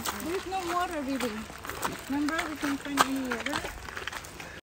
There's no water really. Remember, we can find any water.